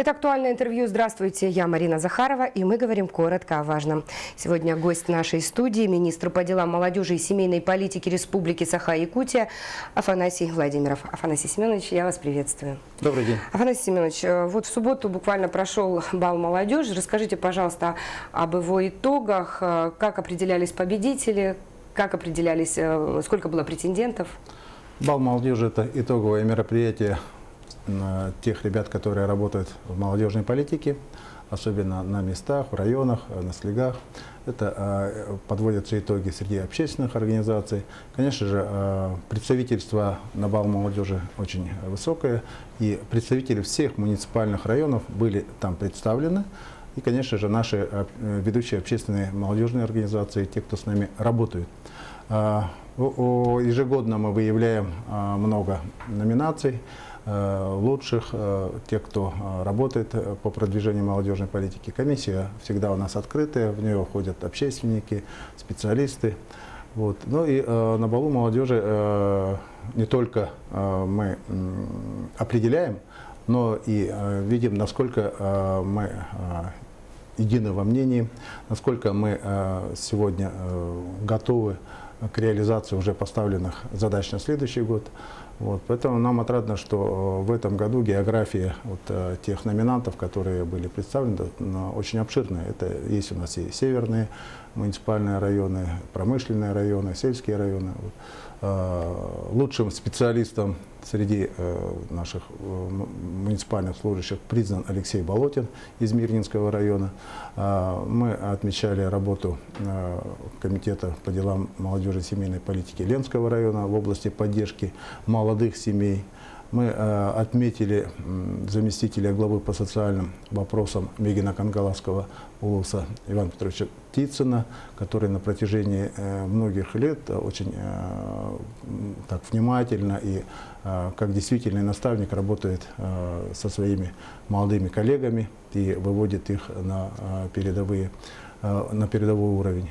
Это актуальное интервью. Здравствуйте, я Марина Захарова, и мы говорим коротко о важном. Сегодня гость нашей студии, министр по делам молодежи и семейной политики Республики Саха-Якутия Афанасий Владимиров. Афанасий Семенович, я вас приветствую. Добрый день. Афанасий Семенович, э, вот в субботу буквально прошел бал молодежи. Расскажите, пожалуйста, об его итогах, э, как определялись победители, как определялись, э, сколько было претендентов? Бал молодежи – это итоговое мероприятие тех ребят, которые работают в молодежной политике, особенно на местах, в районах, э, на слегах. Это э, подводятся итоги среди общественных организаций. Конечно же, э, представительство на бал молодежи очень высокое, и представители всех муниципальных районов были там представлены. И, конечно же, наши ведущие общественные молодежные организации, те, кто с нами работают. Ежегодно мы выявляем много номинаций. Э, лучших, э, тех, кто э, работает по продвижению молодежной политики. Комиссия всегда у нас открытая, в нее входят общественники, специалисты. Вот. Ну и на балу молодежи не только мы определяем, но и видим, насколько мы едины во мнении, насколько мы сегодня готовы к реализации уже поставленных задач на следующий год. Вот, поэтому нам отрадно, что э, в этом году география вот, э, тех номинантов, которые были представлены, очень обширная. Это есть у нас и северные муниципальные районы, промышленные районы, сельские районы. Э, лучшим специалистом среди э, наших э, муниципальных служащих признан Алексей Болотин из Мирнинского района. Мы отмечали работу Комитета по делам молодежи и семейной политики Ленского района в области поддержки молодых семей. Мы э, отметили заместителя главы по социальным вопросам Мегина Кангаласского улуса Ивана Петровича Птицына, который на протяжении э, многих лет очень э, так внимательно и как действительный наставник работает со своими молодыми коллегами и выводит их на, передовые, на передовой уровень.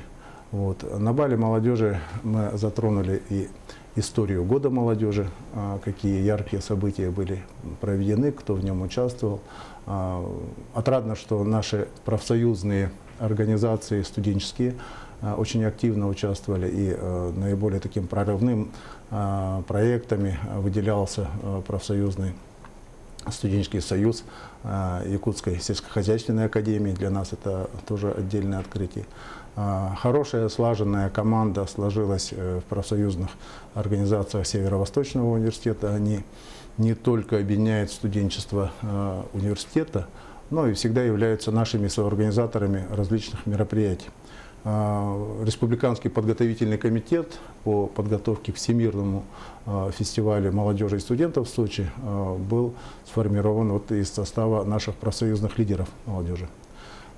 Вот. На бале молодежи мы затронули и историю года молодежи, а, какие яркие события были проведены, кто в нем участвовал. А, отрадно, что наши профсоюзные организации студенческие а, очень активно участвовали и наиболее таким прорывным проектами выделялся профсоюзный студенческий союз Якутской сельскохозяйственной академии. Для нас это тоже отдельное открытие. А, хорошая слаженная команда сложилась э, в профсоюзных организациях Северо-Восточного университета. Они не только объединяют студенчество э, университета, но и всегда являются нашими соорганизаторами различных мероприятий. А, Республиканский подготовительный комитет по подготовке к Всемирному а, фестивалю молодежи и студентов в Сочи был сформирован вот из состава наших профсоюзных лидеров молодежи.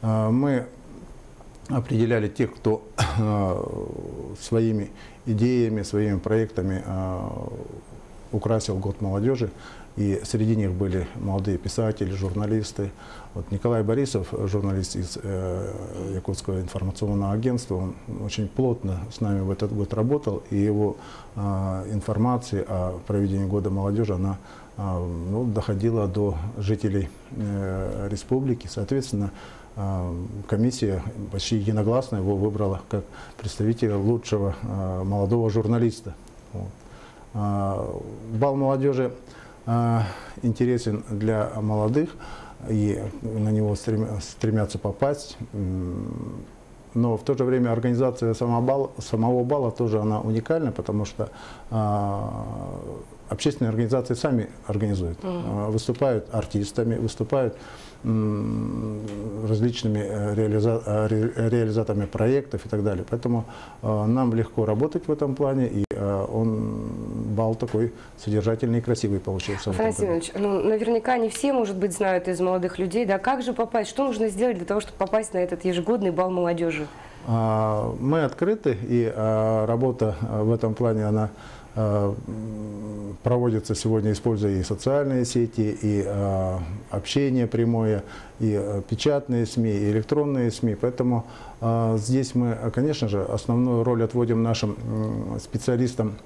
Мы определяли тех, кто своими идеями, своими проектами украсил год молодежи. И среди них были молодые писатели, журналисты. Вот Николай Борисов, журналист из э, Якутского информационного агентства, он очень плотно с нами в этот год работал, и его э, информация о проведении года молодежи, она э, ну, доходила до жителей э, республики. Соответственно, а, комиссия почти единогласно его выбрала как представителя лучшего а, молодого журналиста. А, бал молодежи интересен для молодых, и на него стремятся попасть. Но в то же время организация самого бала, самого тоже она уникальна, потому что общественные организации сами организуют, uh выступают артистами, выступают различными э, реализа э, реализаторами проектов и так далее. Поэтому нам легко работать в этом плане, и бал такой содержательный и красивый получился. Иванович, ну, наверняка не все, может быть, знают из молодых людей, да, как же попасть, что нужно сделать для того, чтобы попасть на этот ежегодный бал молодежи? А, мы открыты, и работа в этом плане, она проводится сегодня, используя и социальные сети, и э, общение прямое, и э, печатные СМИ, и электронные СМИ. Поэтому здесь мы, конечно же, основную роль отводим нашим специалистам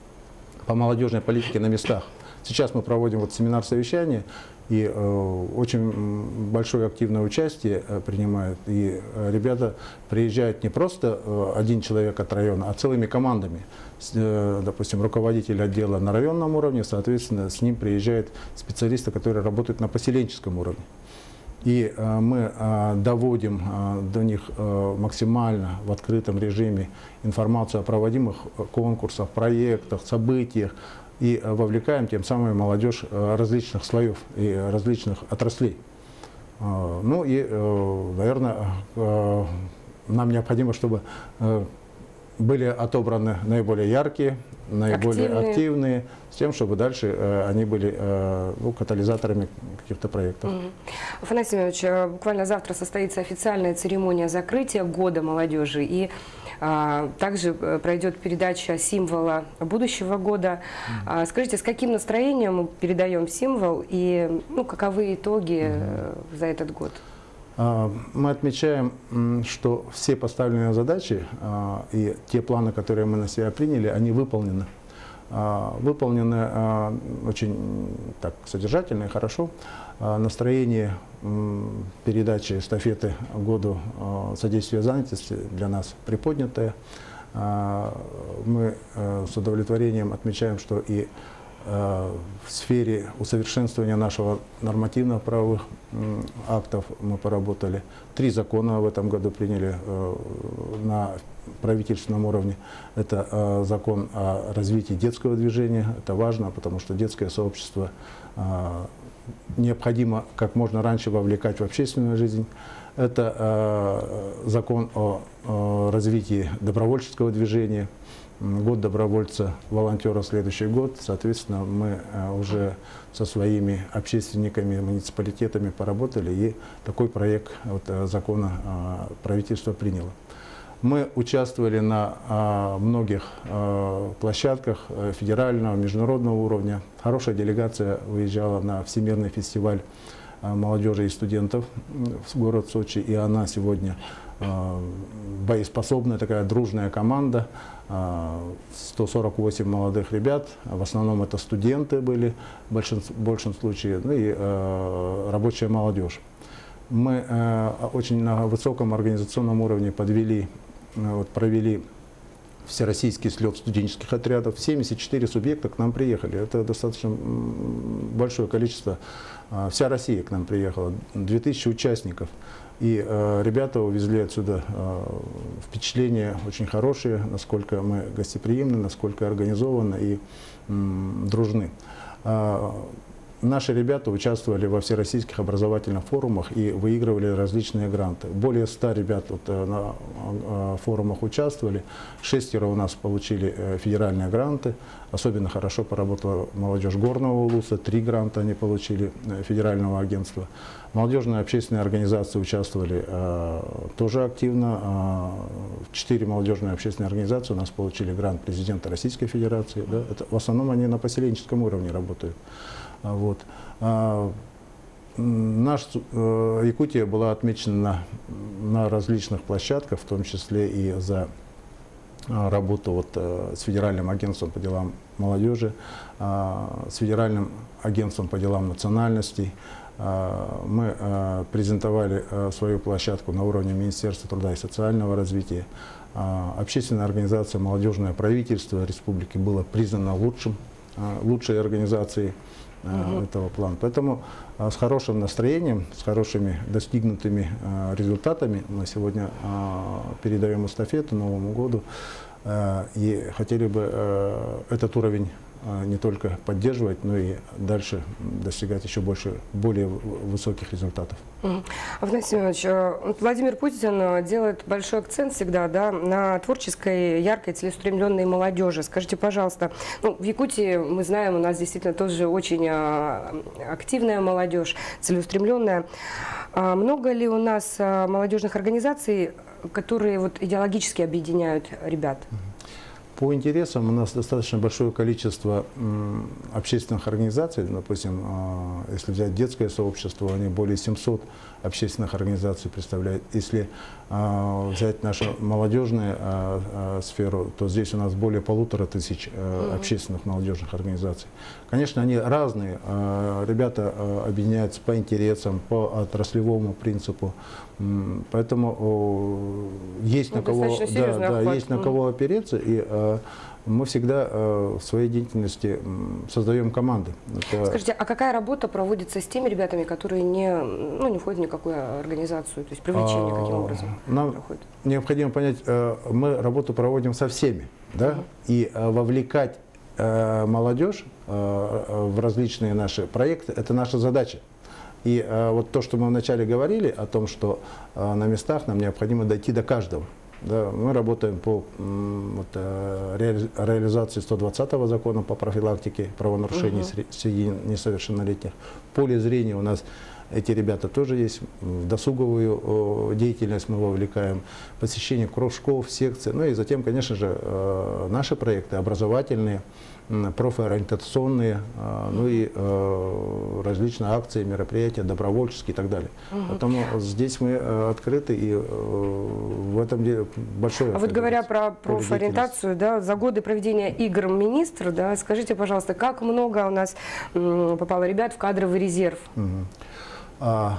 по молодежной политике на местах. Сейчас мы проводим вот семинар совещания, и очень большое активное участие принимают. И ребята приезжают не просто один человек от района, а целыми командами. Допустим, руководитель отдела на районном уровне, соответственно, с ним приезжают специалисты, которые работают на поселенческом уровне. И э, мы э, доводим э, до них максимально в открытом режиме информацию о проводимых конкурсах, проектах, событиях и вовлекаем тем самым молодежь различных слоев и различных отраслей. Ну и, наверное, нам необходимо, чтобы были отобраны наиболее яркие, наиболее активные, активные с тем, чтобы дальше э, они были э, ну, катализаторами каких-то проектов. -hmm. Афанасий Семенович, э, буквально завтра состоится официальная церемония закрытия года молодежи и а, также э, пройдет передача символа будущего года. А, скажите, с каким настроением мы передаем символ и ну, каковы итоги -hmm. за этот год? А, мы отмечаем, что все поставленные задачи а, и те планы, которые мы на себя приняли, они выполнены. А, выполнены очень так, содержательно и хорошо. Настроение передачи эстафеты году содействия занятости для нас приподнятое. Мы с удовлетворением отмечаем, что и Э, в сфере усовершенствования нашего нормативно-правовых актов мы поработали. Три закона в этом году приняли э, на правительственном уровне. Это э, закон о развитии детского движения. Это важно, потому что детское сообщество необходимо как можно раньше вовлекать в общественную жизнь. Это закон о развитии добровольческого движения год добровольца, волонтера следующий год. Соответственно, мы э, уже со своими общественниками, муниципалитетами поработали, и такой проект вот, э, закона э, правительство приняло. Мы участвовали на многих площадках федерального, международного уровня. Хорошая делегация выезжала на Всемирный фестиваль молодежи и студентов в город Сочи, и она сегодня боеспособная такая дружная команда. 148 молодых ребят, в основном это студенты были в большем, в большем случае, ну и э, рабочая молодежь. Мы э, очень на высоком организационном уровне подвели, э, вот, провели всероссийский слет студенческих отрядов. 74 субъекта к нам приехали. Это достаточно большое количество. Э, вся Россия к нам приехала. 2000 участников. И э, ребята увезли отсюда э, впечатления очень хорошие, насколько мы гостеприимны, насколько организованы и э, дружны. Э, Наши ребята участвовали во всероссийских образовательных форумах и выигрывали различные гранты. Более 100 ребят вот, э, на э, форумах участвовали. Шестеро у нас получили э, федеральные гранты. Особенно хорошо поработала молодежь Горного Улуса. Три гранта они получили федерального агентства. Молодежные общественные организации участвовали э, тоже активно. Четыре молодежные общественные организации у нас получили грант президента Российской Федерации. Да? Это, в основном они на поселенческом уровне работают. Вот. Наш, э, Якутия была отмечена на, различных площадках, в том числе и за работу вот, э, с Федеральным агентством по делам молодежи, с Федеральным агентством по делам национальностей. Мы презентовали свою площадку на уровне Министерства труда и социального развития. Общественная организация «Молодежное правительство» республики было признано лучшим, лучшей организацией угу. этого плана. Поэтому а, с хорошим настроением, с хорошими достигнутыми а, результатами мы сегодня передаем эстафету Новому году и хотели бы этот уровень не только поддерживать, но и дальше достигать еще больше, более высоких результатов. Афанасий Семенович, э, Владимир Путин э, делает большой акцент всегда да, на творческой, яркой, целеустремленной молодежи. Скажите, пожалуйста, ну, в Якутии, мы знаем, у нас действительно тоже очень э, активная молодежь, целеустремленная. А много ли у нас молодежных организаций, которые вот идеологически объединяют ребят? По интересам у нас достаточно большое количество общественных организаций. Допустим, а, если взять детское сообщество, они более 700 общественных организаций представляют. Если а, взять нашу молодежную а, сферу, то здесь у нас более полутора тысяч общественных молодежных организаций. Конечно, они разные. Ребята объединяются по интересам, по отраслевому принципу. Поэтому есть ну, на кого, да, да, есть на кого опереться. И мы всегда э, в своей деятельности создаем команды. Это... Скажите, а какая работа проводится с теми ребятами, которые не, ну, не входят в никакую организацию, то есть привлечение а, каким образом Нам проходит? необходимо понять, э, мы работу проводим со всеми, да, угу. и э, вовлекать молодежь в различные наши проекты, это наша задача. И вот то, что мы вначале говорили о том, что на местах нам необходимо дойти до каждого. Да, мы работаем по вот, э, реализации 120 закона по профилактике правонарушений угу. среди несовершеннолетних. В поле зрения у нас эти ребята тоже есть. В досуговую деятельность мы вовлекаем, посещение кружков, секций. Ну и затем, конечно же, э, наши проекты образовательные, профориентационные, э, ну и э, различные акции, мероприятия, добровольческие и так далее. Угу. Поэтому здесь мы открыты и в этом деле большое. А вот говоря про профориентацию, да, за годы проведения игр министр, да, скажите, пожалуйста, как много у нас попало ребят в кадровый резерв? Угу. А,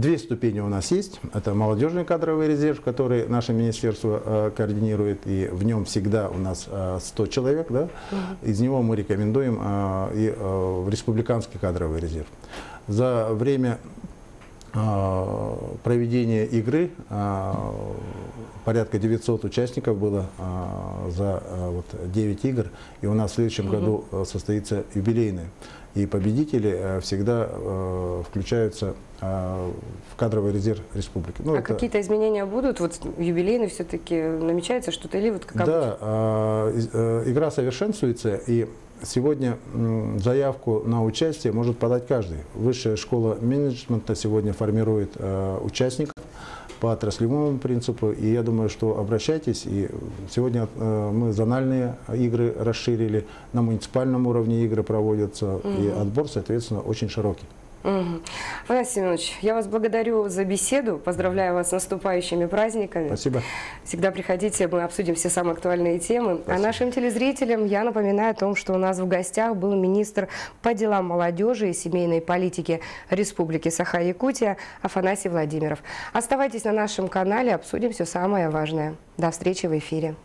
две ступени у нас есть. Это молодежный кадровый резерв, который наше министерство э, координирует, и в нем всегда у нас 100 э, человек. Да? Из него мы рекомендуем э, и в республиканский кадровый резерв. За время проведения игры порядка 900 участников было за вот, 9 игр, и у нас в следующем году состоится юбилейная и победители э, всегда э, включаются э, в кадровый резерв республики. Ну, а это... какие-то изменения будут? Вот юбилейный все-таки намечается что-то или вот как Да, э, игра совершенствуется, и сегодня заявку на участие может подать каждый. Высшая школа менеджмента сегодня формирует участников по отраслевому принципу. И я думаю, что обращайтесь. И сегодня э, мы зональные игры расширили, на муниципальном уровне игры проводятся. Угу. И отбор, соответственно, очень широкий. Угу. Афанасий Семенович, я вас благодарю за беседу, поздравляю вас с наступающими праздниками. Спасибо. Всегда приходите, мы обсудим все самые актуальные темы. А Спасибо. А нашим телезрителям я напоминаю о том, что у нас в гостях был министр по делам молодежи и семейной политики Республики Саха-Якутия Афанасий Владимиров. Оставайтесь на нашем канале, обсудим все самое важное. До встречи в эфире.